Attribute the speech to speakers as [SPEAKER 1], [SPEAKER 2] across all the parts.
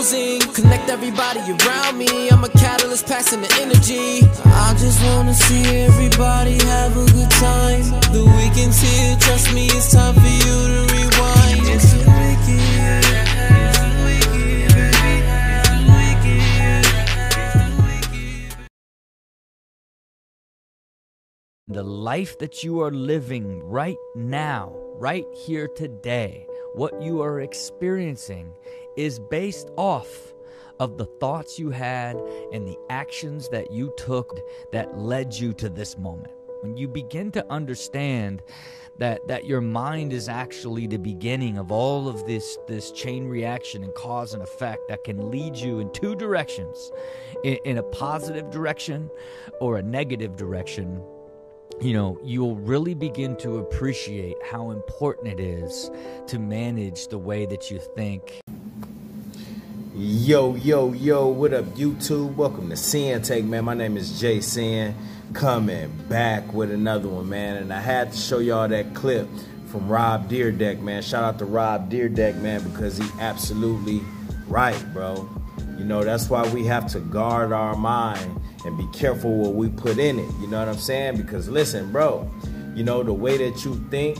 [SPEAKER 1] Connect everybody around me. I'm a catalyst passing the energy. I just wanna see everybody have a good time. The weekend's here, trust me, it's time for you to rewind. It's weekend. The
[SPEAKER 2] life that you are living right now, right here today, what you are experiencing is based off of the thoughts you had and the actions that you took that led you to this moment. When you begin to understand that that your mind is actually the beginning of all of this this chain reaction and cause and effect that can lead you in two directions in, in a positive direction or a negative direction you know, you'll really begin to appreciate how important it is to manage the way that you think.
[SPEAKER 3] Yo, yo, yo, what up, YouTube? Welcome to Sinn-Take, man. My name is Jay Sin, coming back with another one, man. And I had to show y'all that clip from Rob Dyrdek, man. Shout out to Rob Dyrdek, man, because he absolutely right, bro. You know, that's why we have to guard our mind and be careful what we put in it. You know what I'm saying? Because listen, bro, you know, the way that you think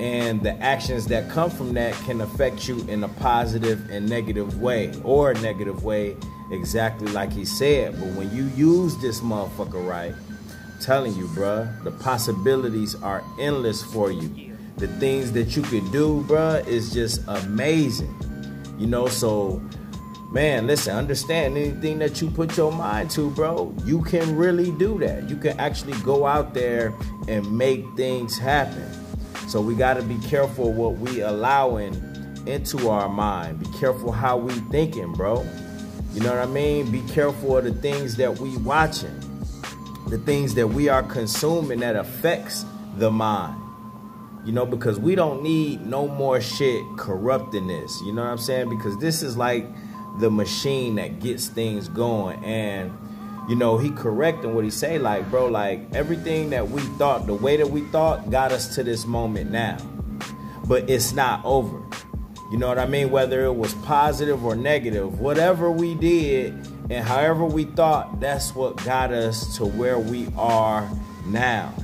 [SPEAKER 3] and the actions that come from that can affect you in a positive and negative way or a negative way, exactly like he said. But when you use this motherfucker right, I'm telling you, bruh, the possibilities are endless for you. The things that you can do, bruh, is just amazing. You know, so man, listen, understand anything that you put your mind to, bro, you can really do that. You can actually go out there and make things happen. So we got to be careful what we allowing into our mind. Be careful how we thinking, bro. You know what I mean? Be careful of the things that we watching. The things that we are consuming that affects the mind. You know, because we don't need no more shit corrupting this. You know what I'm saying? Because this is like the machine that gets things going and you know he correcting what he say like bro like everything that we thought the way that we thought got us to this moment now. But it's not over. You know what i mean? Whether it was positive or negative whatever we did and however we thought that's what got us to where we are now.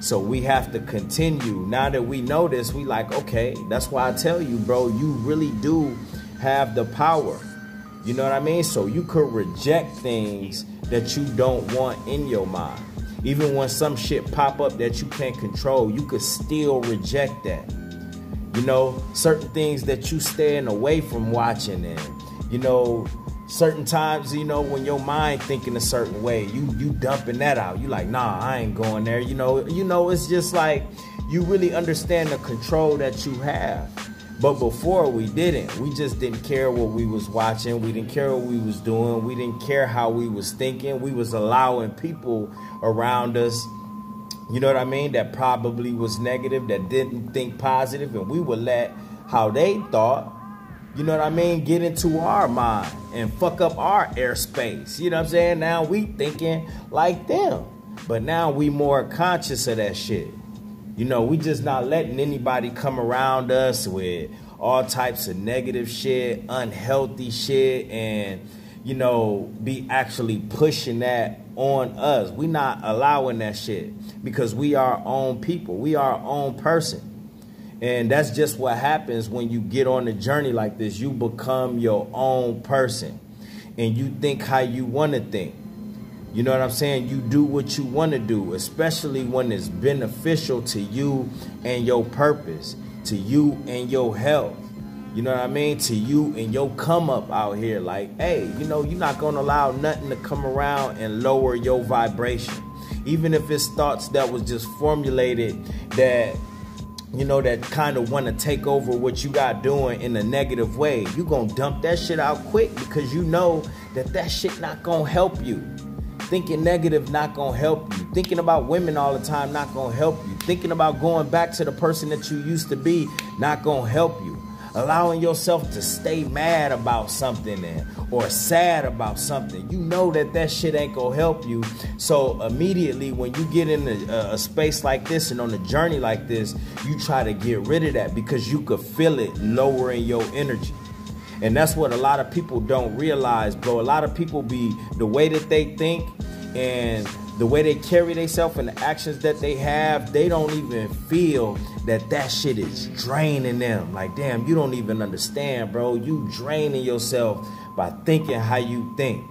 [SPEAKER 3] So we have to continue. Now that we know this we like okay that's why i tell you bro you really do have the power. You know what I mean? So you could reject things that you don't want in your mind. Even when some shit pop up that you can't control, you could still reject that. You know, certain things that you staying away from watching and you know, certain times, you know, when your mind thinking a certain way, you you dumping that out. You like, nah, I ain't going there. You know, you know, it's just like you really understand the control that you have. But before we didn't. We just didn't care what we was watching. We didn't care what we was doing. We didn't care how we was thinking. We was allowing people around us, you know what I mean, that probably was negative, that didn't think positive, and we would let how they thought, you know what I mean, get into our mind and fuck up our airspace. You know what I'm saying? Now we thinking like them. But now we more conscious of that shit. You know, we just not letting anybody come around us with all types of negative shit, unhealthy shit, and you know, be actually pushing that on us. We not allowing that shit because we are our own people. We are our own person. And that's just what happens when you get on a journey like this. You become your own person. And you think how you want to think. You know what I'm saying? You do what you want to do, especially when it's beneficial to you and your purpose, to you and your health. You know what I mean? To you and your come up out here. Like, hey, you know, you're not going to allow nothing to come around and lower your vibration. Even if it's thoughts that was just formulated that you know, that kind of want to take over what you got doing in a negative way, you going to dump that shit out quick because you know that that shit not going to help you. Thinking negative not gonna help you. Thinking about women all the time not gonna help you. Thinking about going back to the person that you used to be not gonna help you. Allowing yourself to stay mad about something and, or sad about something, you know that that shit ain't gonna help you. So immediately when you get in a, a space like this and on a journey like this, you try to get rid of that because you could feel it lowering your energy. And that's what a lot of people don't realize, bro. A lot of people be the way that they think and the way they carry themselves and the actions that they have, they don't even feel that that shit is draining them. Like, damn, you don't even understand, bro. You draining yourself by thinking how you think.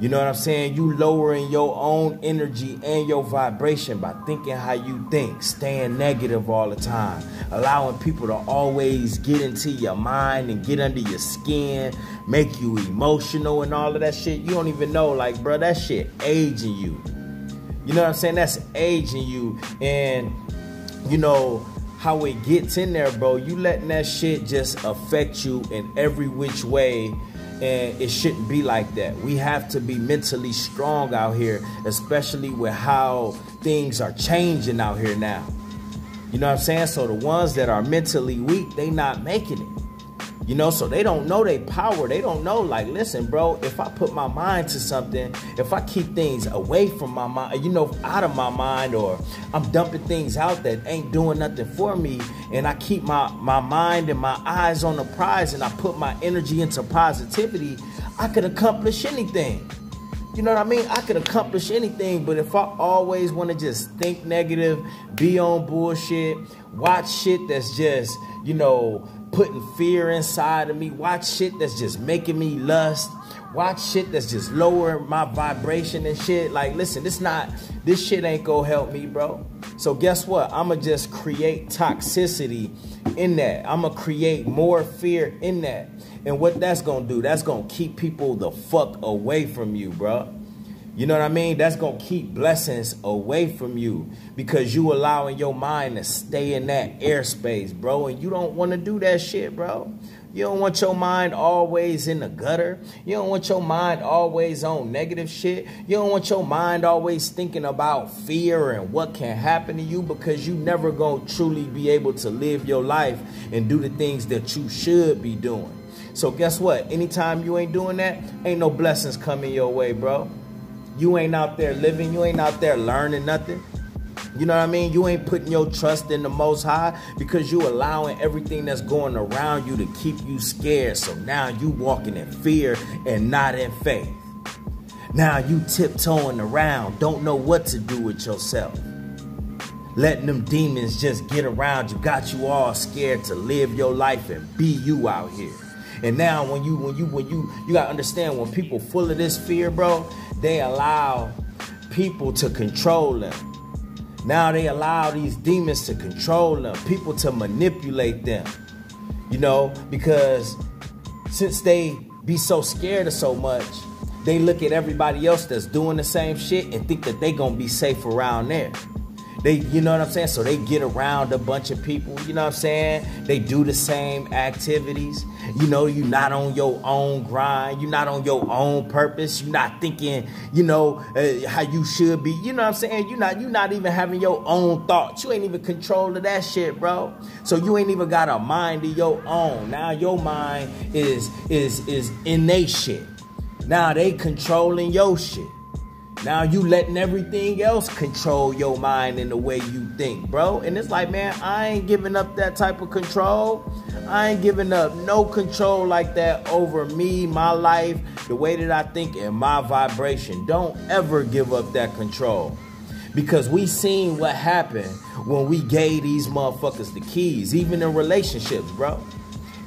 [SPEAKER 3] You know what I'm saying? You lowering your own energy and your vibration by thinking how you think, staying negative all the time, allowing people to always get into your mind and get under your skin, make you emotional and all of that shit. You don't even know, like, bro, that shit aging you. You know what I'm saying? That's aging you. And, you know, how it gets in there, bro, you letting that shit just affect you in every which way and it shouldn't be like that. We have to be mentally strong out here, especially with how things are changing out here now. You know what I'm saying? So the ones that are mentally weak, they not making it. You know, so they don't know their power. They don't know, like, listen, bro, if I put my mind to something, if I keep things away from my mind, you know, out of my mind, or I'm dumping things out that ain't doing nothing for me, and I keep my, my mind and my eyes on the prize and I put my energy into positivity, I could accomplish anything. You know what I mean? I could accomplish anything, but if I always want to just think negative, be on bullshit, watch shit that's just, you know, putting fear inside of me. Watch shit that's just making me lust. Watch shit that's just lowering my vibration and shit. Like, listen, this not this shit ain't gonna help me, bro. So guess what? I'ma just create toxicity in that. I'ma create more fear in that. And what that's gonna do, that's gonna keep people the fuck away from you, bro. You know what I mean? That's going to keep blessings away from you because you allowing your mind to stay in that airspace, bro. And you don't want to do that shit, bro. You don't want your mind always in the gutter. You don't want your mind always on negative shit. You don't want your mind always thinking about fear and what can happen to you because you never going to truly be able to live your life and do the things that you should be doing. So guess what? Anytime you ain't doing that, ain't no blessings coming your way, bro. You ain't out there living, you ain't out there learning nothing. You know what I mean? You ain't putting your trust in the most high because you allowing everything that's going around you to keep you scared. So now you walking in fear and not in faith. Now you tiptoeing around, don't know what to do with yourself. Letting them demons just get around you, got you all scared to live your life and be you out here. And now when you when you when you you gotta understand when people full of this fear, bro, they allow people to control them. Now they allow these demons to control them, people to manipulate them. You know, because since they be so scared of so much, they look at everybody else that's doing the same shit and think that they gonna be safe around there. They, you know what I'm saying? So they get around a bunch of people, you know what I'm saying? They do the same activities. You know, you're not on your own grind. You're not on your own purpose. You're not thinking, you know, uh, how you should be. You know what I'm saying? You're not, you're not even having your own thoughts. You ain't even control of that shit, bro. So you ain't even got a mind of your own. Now your mind is, is, is innate shit. Now they controlling your shit. Now you letting everything else control your mind in the way you think, bro. And it's like, man, I ain't giving up that type of control. I ain't giving up no control like that over me, my life, the way that I think, and my vibration. Don't ever give up that control. Because we seen what happened when we gave these motherfuckers the keys, even in relationships, bro.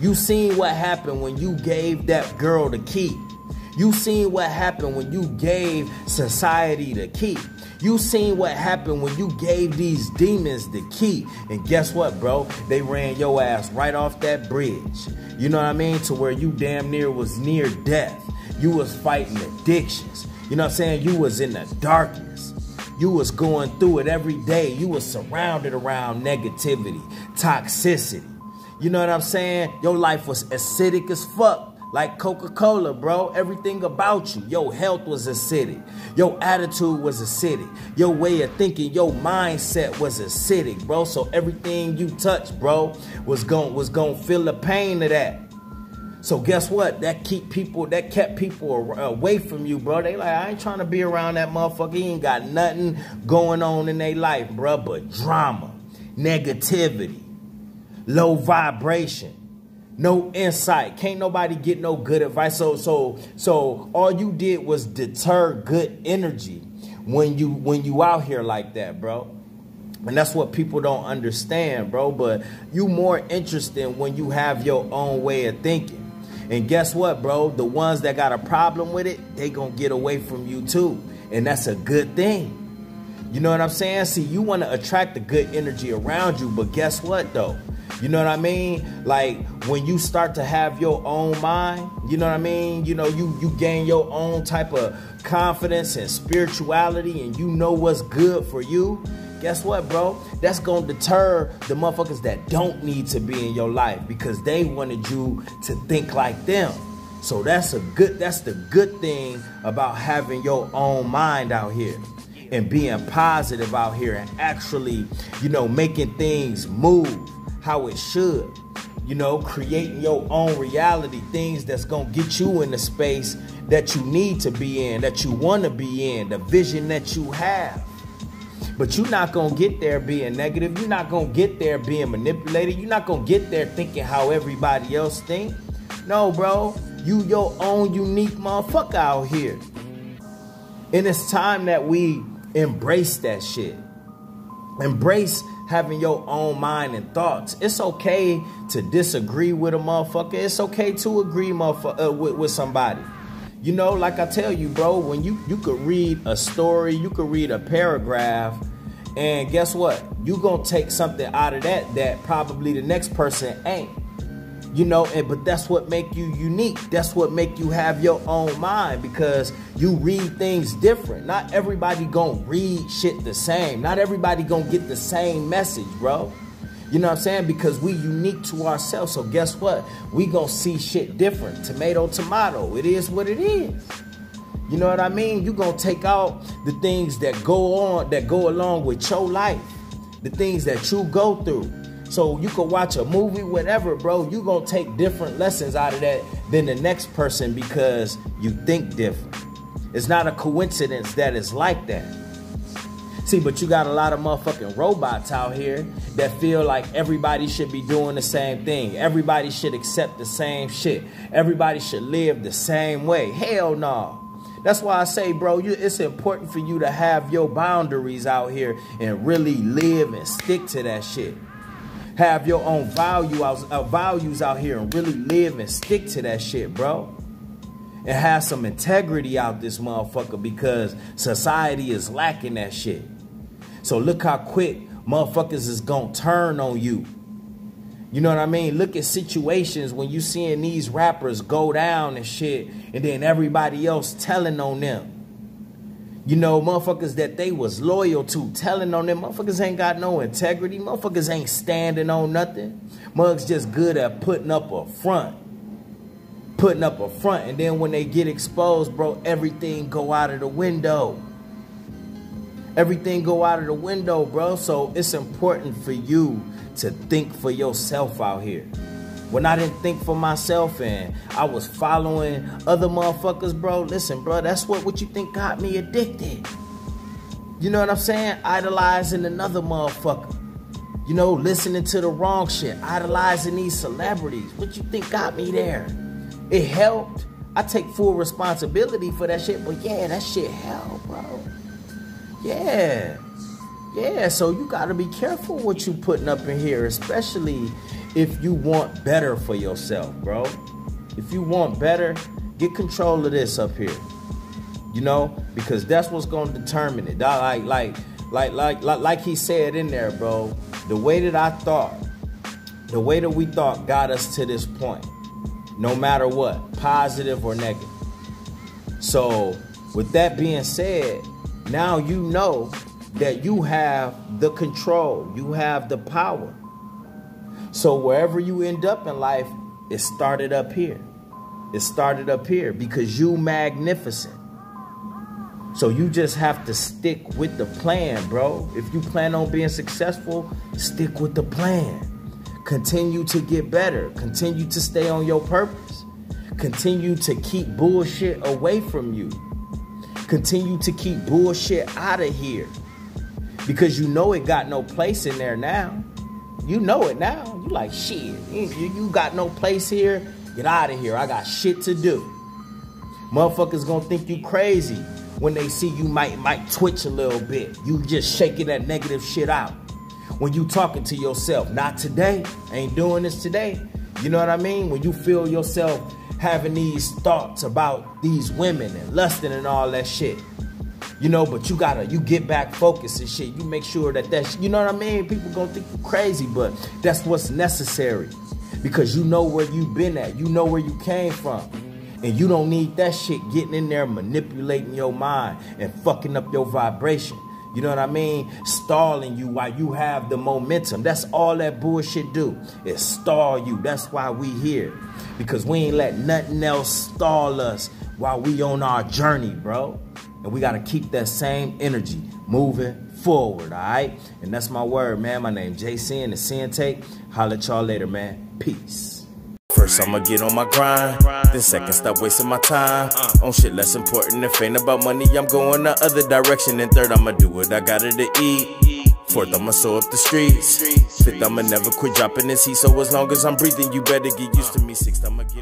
[SPEAKER 3] You seen what happened when you gave that girl the key. You seen what happened when you gave society the key. You seen what happened when you gave these demons the key. And guess what, bro? They ran your ass right off that bridge. You know what I mean? To where you damn near was near death. You was fighting addictions. You know what I'm saying? You was in the darkness. You was going through it every day. You was surrounded around negativity, toxicity. You know what I'm saying? Your life was acidic as fuck like Coca-Cola, bro. Everything about you. Your health was acidic. Your attitude was acidic. Your way of thinking, your mindset was acidic, bro. So everything you touched, bro, was going was going to feel the pain of that. So guess what? That keep people that kept people away from you, bro. They like I ain't trying to be around that motherfucker. He ain't got nothing going on in their life, bro, but drama, negativity, low vibration. No insight. Can't nobody get no good advice. So so so all you did was deter good energy when you when you out here like that, bro. And that's what people don't understand, bro. But you more interesting when you have your own way of thinking. And guess what, bro? The ones that got a problem with it, they gonna get away from you too. And that's a good thing. You know what I'm saying? See, you want to attract the good energy around you, but guess what though? You know what I mean? Like when you start to have your own mind, you know what I mean? You know, you you gain your own type of confidence and spirituality and you know what's good for you. Guess what, bro? That's gonna deter the motherfuckers that don't need to be in your life because they wanted you to think like them. So that's a good that's the good thing about having your own mind out here and being positive out here and actually, you know, making things move how it should. You know, creating your own reality, things that's gonna get you in the space that you need to be in, that you wanna be in, the vision that you have. But you're not gonna get there being negative. You're not gonna get there being manipulated. You're not gonna get there thinking how everybody else think. No, bro. You your own unique motherfucker out here. And it's time that we embrace that shit. Embrace having your own mind and thoughts. It's okay to disagree with a motherfucker. It's okay to agree motherfucker, uh, with, with somebody. You know, like I tell you, bro, when you you could read a story, you could read a paragraph, and guess what? You gonna take something out of that that probably the next person ain't. You know, and but that's what make you unique. That's what make you have your own mind because you read things different. Not everybody gonna read shit the same. Not everybody gonna get the same message, bro. You know what I'm saying? Because we unique to ourselves. So guess what? We gonna see shit different. Tomato, tomato. It is what it is. You know what I mean? You gonna take out the things that go on, that go along with your life, the things that you go through. So you could watch a movie, whatever, bro. You gonna take different lessons out of that than the next person because you think different. It's not a coincidence that it's like that. See, but you got a lot of motherfucking robots out here that feel like everybody should be doing the same thing. Everybody should accept the same shit. Everybody should live the same way. Hell no. That's why I say, bro, you, it's important for you to have your boundaries out here and really live and stick to that shit have your own value out, uh, values out here and really live and stick to that shit, bro. And have some integrity out this motherfucker because society is lacking that shit. So look how quick motherfuckers is gonna turn on you. You know what I mean? Look at situations when you seeing these rappers go down and shit, and then everybody else telling on them. You know, motherfuckers that they was loyal to, telling on them. Motherfuckers ain't got no integrity. Motherfuckers ain't standing on nothing. Mugs just good at putting up a front. Putting up a front. And then when they get exposed, bro, everything go out of the window. Everything go out of the window, bro. So it's important for you to think for yourself out here when I didn't think for myself and I was following other motherfuckers, bro. Listen, bro, that's what, what you think got me addicted. You know what I'm saying? Idolizing another motherfucker. You know, listening to the wrong shit, idolizing these celebrities. What you think got me there? It helped. I take full responsibility for that shit, but yeah, that shit helped, bro. Yeah. Yeah, so you gotta be careful what you putting up in here, especially if you want better for yourself, bro. If you want better, get control of this up here. You know, because that's what's gonna determine it. Like, like, like, like, like, like he said in there, bro. The way that I thought, the way that we thought got us to this point. No matter what, positive or negative. So, with that being said, now you know that you have the control, you have the power. So wherever you end up in life, it started up here. It started up here because you magnificent. So you just have to stick with the plan, bro. If you plan on being successful, stick with the plan. Continue to get better. Continue to stay on your purpose. Continue to keep bullshit away from you. Continue to keep bullshit out of here. Because you know it got no place in there now. You know it now. You like shit. You, you got no place here. Get out of here. I got shit to do. Motherfuckers gonna think you crazy when they see you might might twitch a little bit. You just shaking that negative shit out. When you talking to yourself, not today. ain't doing this today. You know what I mean? When you feel yourself having these thoughts about these women and lusting and all that shit. You know, but you gotta, you get back focused and shit. You make sure that that's, you know what I mean? People gonna think you crazy, but that's what's necessary. Because you know where you've been at. You know where you came from. And you don't need that shit getting in there manipulating your mind and fucking up your vibration. You know what I mean? Stalling you while you have the momentum. That's all that bullshit do. It stall you. That's why we here. Because we ain't let nothing else stall us while we on our journey, bro. And we got to keep that same energy moving forward, all right? And that's my word, man. My name JC and the Sinn-Take. Holla at y'all later, man. Peace.
[SPEAKER 4] First, I'ma get on my grind. Then, second, stop wasting my time uh. on shit less important. If ain't about money, I'm going the other direction. And third, I'ma do what I gotta to eat. Fourth, I'ma sew up the streets. Fifth, I'ma never quit dropping this heat. So, as long as I'm breathing, you better get used to me. Sixth, I'ma get